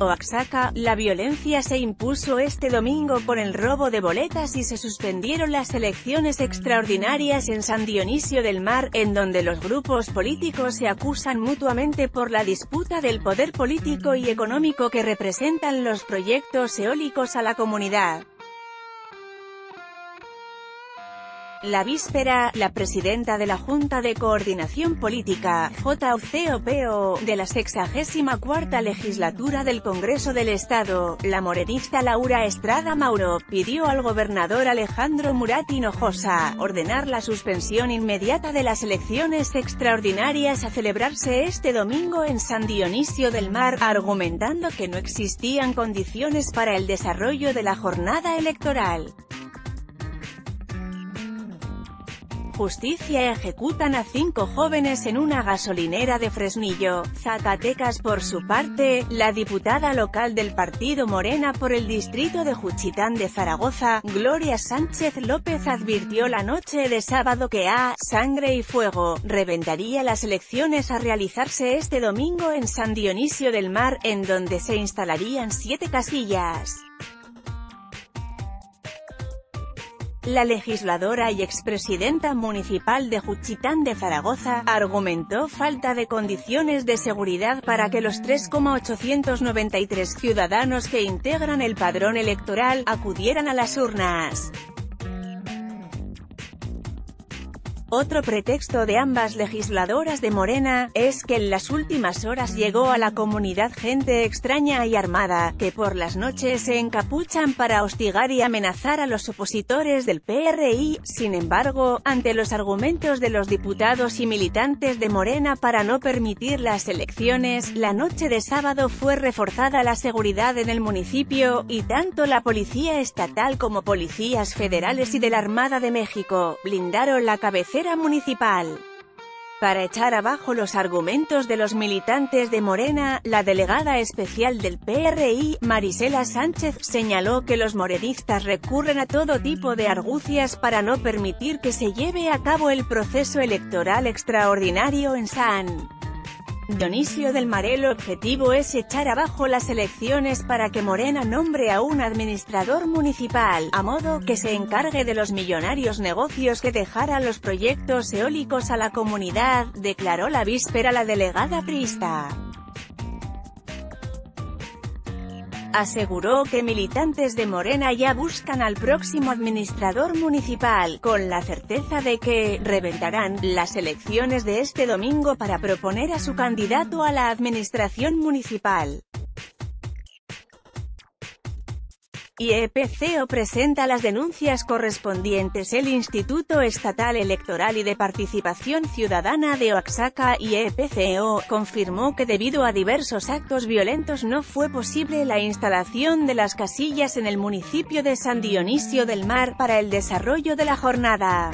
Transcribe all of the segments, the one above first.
Oaxaca, la violencia se impuso este domingo por el robo de boletas y se suspendieron las elecciones extraordinarias en San Dionisio del Mar, en donde los grupos políticos se acusan mutuamente por la disputa del poder político y económico que representan los proyectos eólicos a la comunidad. La víspera, la presidenta de la Junta de Coordinación Política, JUCOPO, de la 64 legislatura del Congreso del Estado, la morenista Laura Estrada Mauro, pidió al gobernador Alejandro Murat Hinojosa, ordenar la suspensión inmediata de las elecciones extraordinarias a celebrarse este domingo en San Dionisio del Mar, argumentando que no existían condiciones para el desarrollo de la jornada electoral. Justicia ejecutan a cinco jóvenes en una gasolinera de Fresnillo, Zacatecas por su parte, la diputada local del partido Morena por el distrito de Juchitán de Zaragoza, Gloria Sánchez López advirtió la noche de sábado que a «sangre y fuego» reventaría las elecciones a realizarse este domingo en San Dionisio del Mar, en donde se instalarían siete casillas. La legisladora y expresidenta municipal de Juchitán de Zaragoza, argumentó falta de condiciones de seguridad para que los 3,893 ciudadanos que integran el padrón electoral, acudieran a las urnas. Otro pretexto de ambas legisladoras de Morena, es que en las últimas horas llegó a la comunidad gente extraña y armada, que por las noches se encapuchan para hostigar y amenazar a los opositores del PRI, sin embargo, ante los argumentos de los diputados y militantes de Morena para no permitir las elecciones, la noche de sábado fue reforzada la seguridad en el municipio, y tanto la policía estatal como policías federales y de la Armada de México, blindaron la cabecera municipal. Para echar abajo los argumentos de los militantes de Morena, la delegada especial del PRI, Marisela Sánchez, señaló que los morenistas recurren a todo tipo de argucias para no permitir que se lleve a cabo el proceso electoral extraordinario en San Dionisio del Mar el objetivo es echar abajo las elecciones para que Morena nombre a un administrador municipal, a modo que se encargue de los millonarios negocios que dejara los proyectos eólicos a la comunidad, declaró la víspera la delegada prista. Aseguró que militantes de Morena ya buscan al próximo administrador municipal, con la certeza de que, reventarán, las elecciones de este domingo para proponer a su candidato a la administración municipal. IEPCO presenta las denuncias correspondientes. El Instituto Estatal Electoral y de Participación Ciudadana de Oaxaca IEPCO confirmó que debido a diversos actos violentos no fue posible la instalación de las casillas en el municipio de San Dionisio del Mar para el desarrollo de la jornada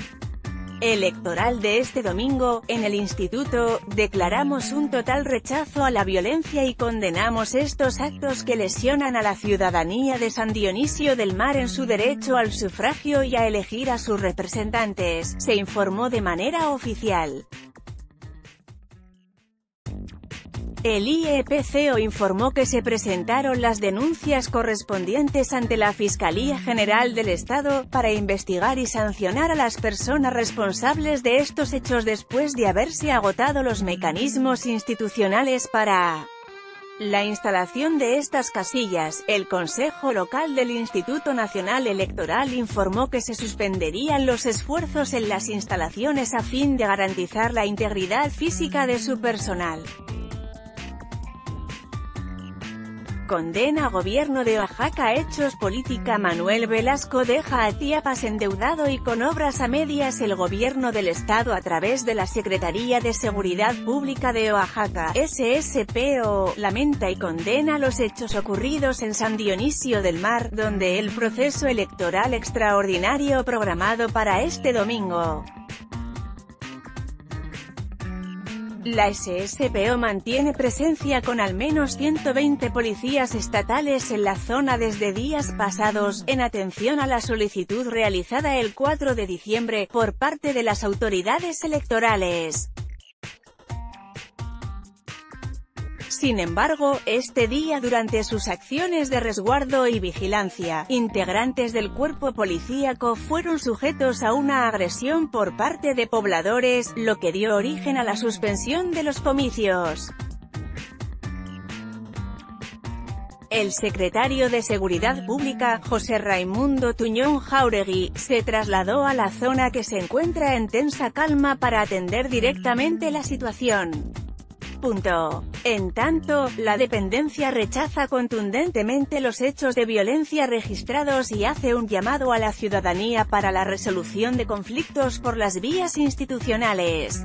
electoral de este domingo, en el Instituto, declaramos un total rechazo a la violencia y condenamos estos actos que lesionan a la ciudadanía de San Dionisio del Mar en su derecho al sufragio y a elegir a sus representantes, se informó de manera oficial. El IEPCO informó que se presentaron las denuncias correspondientes ante la Fiscalía General del Estado, para investigar y sancionar a las personas responsables de estos hechos después de haberse agotado los mecanismos institucionales para la instalación de estas casillas, el Consejo Local del Instituto Nacional Electoral informó que se suspenderían los esfuerzos en las instalaciones a fin de garantizar la integridad física de su personal. Condena Gobierno de Oaxaca Hechos Política. Manuel Velasco deja a Tiapas endeudado y con obras a medias El gobierno del estado a través de la Secretaría de Seguridad Pública de Oaxaca, SSPO, lamenta y condena los hechos ocurridos en San Dionisio del Mar, donde el proceso electoral extraordinario programado para este domingo La SSPO mantiene presencia con al menos 120 policías estatales en la zona desde días pasados, en atención a la solicitud realizada el 4 de diciembre, por parte de las autoridades electorales. Sin embargo, este día durante sus acciones de resguardo y vigilancia, integrantes del cuerpo policíaco fueron sujetos a una agresión por parte de pobladores, lo que dio origen a la suspensión de los comicios. El secretario de Seguridad Pública, José Raimundo Tuñón Jauregui, se trasladó a la zona que se encuentra en tensa calma para atender directamente la situación. En tanto, la dependencia rechaza contundentemente los hechos de violencia registrados y hace un llamado a la ciudadanía para la resolución de conflictos por las vías institucionales.